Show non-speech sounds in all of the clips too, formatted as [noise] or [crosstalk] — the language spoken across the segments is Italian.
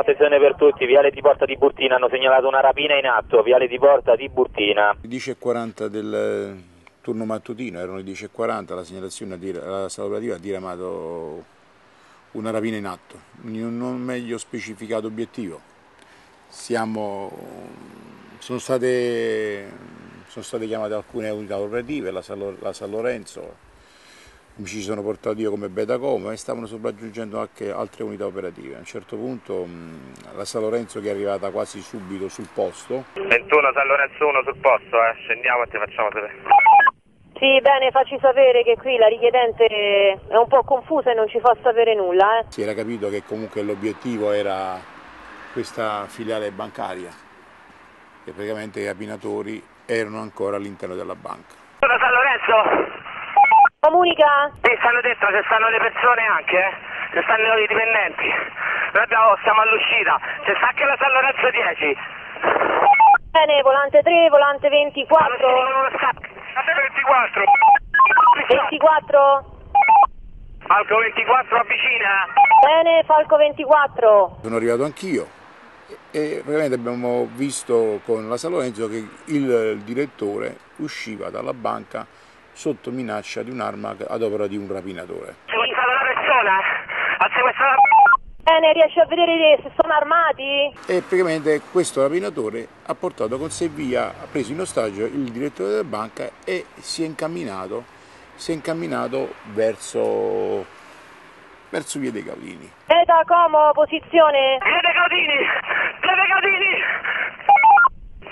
attenzione per tutti, Viale di Porta di Burtina hanno segnalato una rapina in atto, Viale di Porta di Burtina. 10.40 del eh, turno mattutino, erano le 10.40, la segnalazione, la sala operativa ha diramato una rapina in atto, non meglio specificato obiettivo. Siamo, sono, state, sono, state, chiamate alcune unità operative, la San, la San Lorenzo, mi ci sono portato io come Betacom e stavano sopraggiungendo anche altre unità operative. A un certo punto mh, la San Lorenzo che è arrivata quasi subito sul posto. 21 San Lorenzo 1 sul posto, eh. scendiamo e ti facciamo sapere. Sì, bene, facci sapere che qui la richiedente è un po' confusa e non ci fa sapere nulla. Eh. Si era capito che comunque l'obiettivo era questa filiale bancaria, che praticamente i rapinatori erano ancora all'interno della banca. Sono San Lorenzo? Comunica? Sì, stanno dentro, ci stanno le persone anche, eh? Ci stanno i dipendenti. Noi abbiamo, siamo all'uscita, c'è sta anche la San Lorenzo 10. Bene, volante 3, volante 24. Volante 24. 24. Falco 24 avvicina. Bene, Falco 24. Sono arrivato anch'io e praticamente abbiamo visto con la San Lorenzo che il direttore usciva dalla banca sotto minaccia di un'arma ad opera di un rapinatore. Sequestrata una persona? Ha sequestrato Bene, riesci a vedere se sono armati? E praticamente questo rapinatore ha portato con sé via, ha preso in ostaggio il direttore della banca e si è incamminato, si è incamminato verso, verso via dei Caudini. Beta, Como, posizione? Via dei Caudini! Via dei Caudini!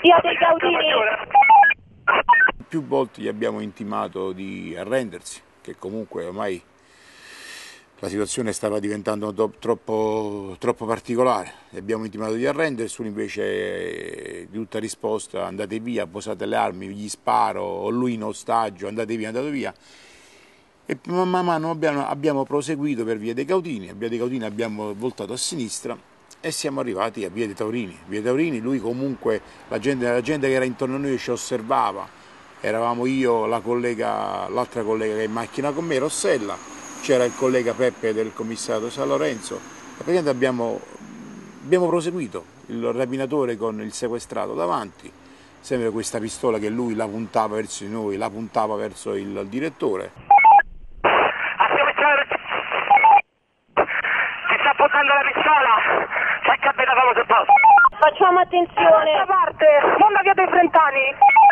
Via dei Caudini! Più volte gli abbiamo intimato di arrendersi, che comunque ormai la situazione stava diventando troppo, troppo particolare, gli abbiamo intimato di arrendersi, lui invece di tutta risposta andate via, posate le armi, gli sparo, ho lui in ostaggio, andate via, andate via. E man mano abbiamo, abbiamo proseguito per via dei Cautini, a via dei Cautini abbiamo voltato a sinistra e siamo arrivati a via dei Taurini. Via dei Taurini, lui comunque, la gente, la gente che era intorno a noi ci osservava, eravamo io, la collega, l'altra collega che è in macchina con me, Rossella, c'era il collega Peppe del commissario San Lorenzo e praticamente abbiamo, abbiamo proseguito il rapinatore con il sequestrato davanti, sempre questa pistola che lui la puntava verso di noi, la puntava verso il, direttore. Ti sta puntando la pistola! Posto! Facciamo attenzione! Da parte! Non da via dei Frentani!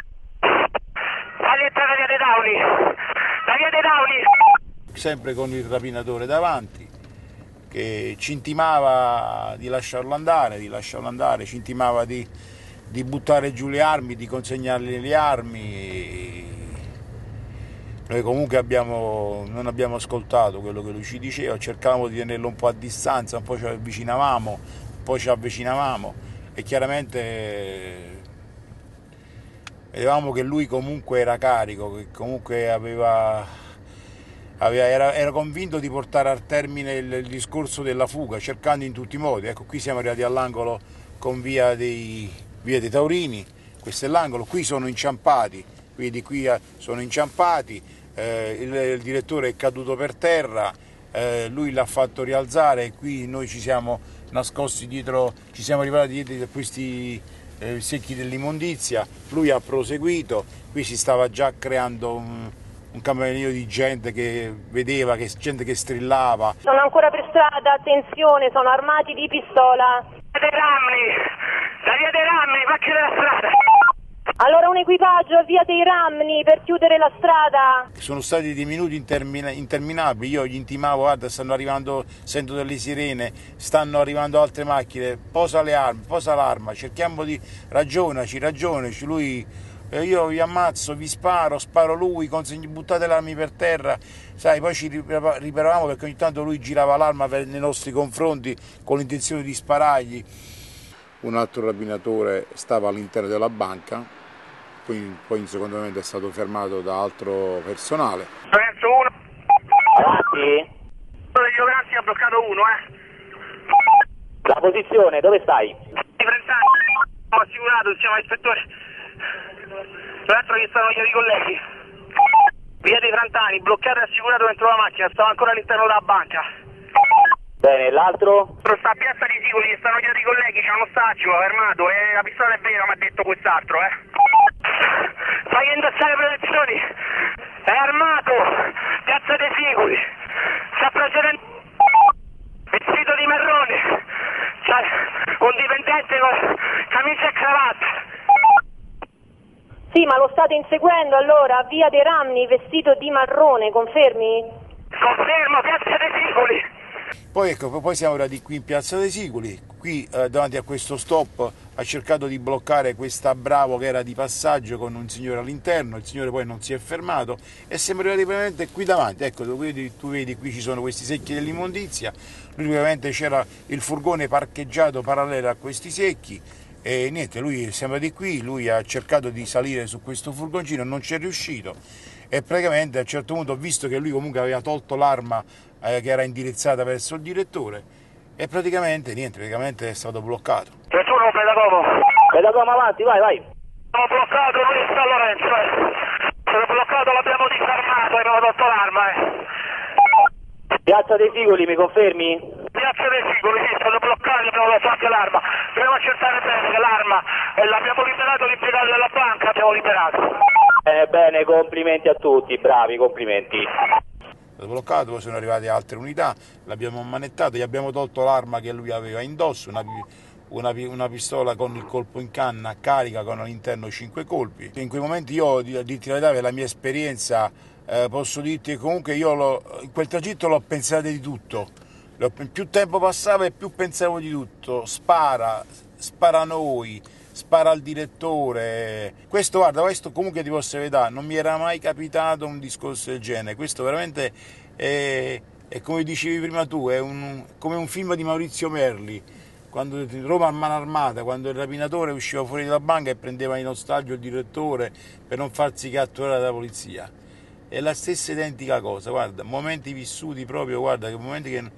Tagli entrata via dei Dauni! Da via dei Dauni! sempre con il rapinatore davanti che ci intimava di lasciarlo andare, di lasciarlo andare, ci intimava di, di buttare giù le armi, di consegnargli le armi. Noi comunque abbiamo, non abbiamo ascoltato quello che lui ci diceva, cercavamo di tenerlo un po' a distanza, un po' ci avvicinavamo, un po' ci avvicinavamo e chiaramente vedevamo che lui comunque era carico, che comunque aveva era, era, convinto di portare a termine il, il, discorso della fuga, cercando in tutti i modi. Ecco, qui siamo arrivati all'angolo con via dei, via dei Taurini, questo è l'angolo, qui sono inciampati, quindi qui eh, sono inciampati, eh, il, il, direttore è caduto per terra, eh, lui l'ha fatto rialzare. E qui noi ci siamo nascosti dietro, ci siamo arrivati dietro questi eh, secchi dell'immondizia, lui ha proseguito, qui si stava già creando un un campanello di gente che vedeva, che, gente che strillava. Sono ancora per strada, attenzione, sono armati di pistola. Via dei Ramli, la via dei va chiudere la strada. Allora un equipaggio a via dei Ramni per chiudere la strada. Sono stati dei minuti intermina- interminabili, io gli intimavo, guarda stanno arrivando, sento delle sirene, stanno arrivando altre macchine, posa le armi, posa l'arma, cerchiamo di ragionaci, ragionaci, lui eh, io vi ammazzo, vi sparo, sparo lui, consegni, buttate le armi per terra, sai, poi ci riparavamo perché ogni tanto lui girava l'arma nei nostri confronti con l'intenzione di sparargli. Un altro rapinatore stava all'interno della banca, poi, poi in secondo momento è stato fermato da altro personale. Lorenzo 1. Avanti. Quello di Lorenzi ha bloccato uno, eh. La posizione, dove stai? Ho assicurato, si chiama ispettore. Tra l'altro che stanno gli colleghi. Via dei Frantani, bloccato e assicurato dentro la macchina, stava ancora all'interno della banca. Bene, l'altro? Sta a piazza di Sicoli, stanno dietro i colleghi, c'è un ostaggio fermato e la pistola è vera, mi ha detto quest'altro, eh. Fai indossare protezioni, è armato, piazza dei Sicoli, sta procedendo vestito di marrone, c'è un dipendente con camicia e cravatta. Sì, ma lo state inseguendo allora a Via dei Ramni vestito di marrone, confermi? Confermo, piazza dei Sicoli. Poi ecco, poi siamo arrivati qui in Piazza dei Siculi, qui eh, davanti a questo stop ha cercato di bloccare questa Bravo che era di passaggio con un signore all'interno, il signore poi non si è fermato e siamo arrivati praticamente qui davanti, ecco tu vedi, tu vedi qui ci sono questi secchi dell'immondizia, lui ovviamente c'era il furgone parcheggiato parallelo a questi secchi e niente, lui siamo di qui, lui ha cercato di salire su questo furgoncino, non ci è riuscito e praticamente a un certo punto, visto che lui comunque aveva tolto l'arma eh, che era indirizzata verso il direttore, e praticamente niente, praticamente è stato bloccato. 31 pedagogo. Pedagogo avanti, vai, vai. Abbiamo bloccato lui San Lorenzo, eh. Sono bloccato, l'abbiamo disarmato e abbiamo tolto l'arma, eh. Piazza dei Sicoli, mi confermi? Piazza dei Sicoli, sì, sono bloccati, abbiamo tolto anche l'arma. Dobbiamo accertare bene che l'arma e l'abbiamo liberato l'impiegato della banca, abbiamo liberato. Bene, complimenti a tutti, bravi, complimenti. Bloccato, poi sono arrivate altre unità, l'abbiamo ammanettato, gli abbiamo tolto l'arma che lui aveva indosso, una, una, una pistola con il colpo in canna carica con all'interno 5 colpi. In quei momenti io, a dirti la verità, per la mia esperienza, eh, posso dirti che comunque io lo, in quel tragitto l'ho pensato di tutto, L'ho- più tempo passava e più pensavo di tutto, spara, spara noi, spara al direttore. Questo, guarda, questo comunque ti posso vedere, non mi era mai capitato un discorso del genere. Questo veramente è, è come dicevi prima tu, è un- come un film di Maurizio Merli. Quando Roma a mano armata, quando il rapinatore usciva fuori dalla banca e prendeva in ostaggio il direttore per non farsi catturare dalla polizia. È la stessa identica cosa, guarda, momenti vissuti proprio, guarda, che momenti che,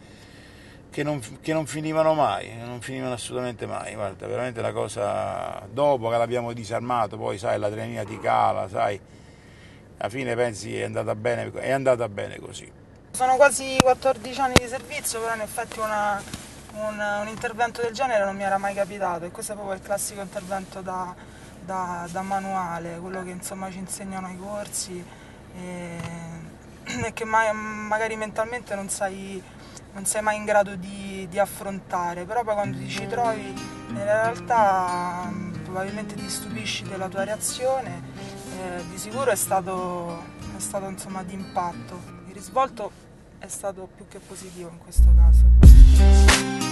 che non, che non finivano mai, non finivano assolutamente mai, guarda, veramente la cosa, dopo che l'abbiamo disarmato, poi sai, l'adrenalina ti cala, sai, alla fine pensi è andata bene, è andata bene così. Sono quasi 14 anni di servizio, però in effetti una- un, un intervento del genere non mi era mai capitato e questo è proprio il classico intervento da, da- da manuale, quello che insomma ci insegnano ai corsi e, [clears throat] e che mai- magari mentalmente non sei, non sei mai in grado di, di affrontare, però poi quando ti ci trovi nella realtà probabilmente ti stupisci della tua reazione, eh, di sicuro è stato, è stato insomma di impatto. Il risvolto è stato più che positivo in questo caso.